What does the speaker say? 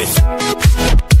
it.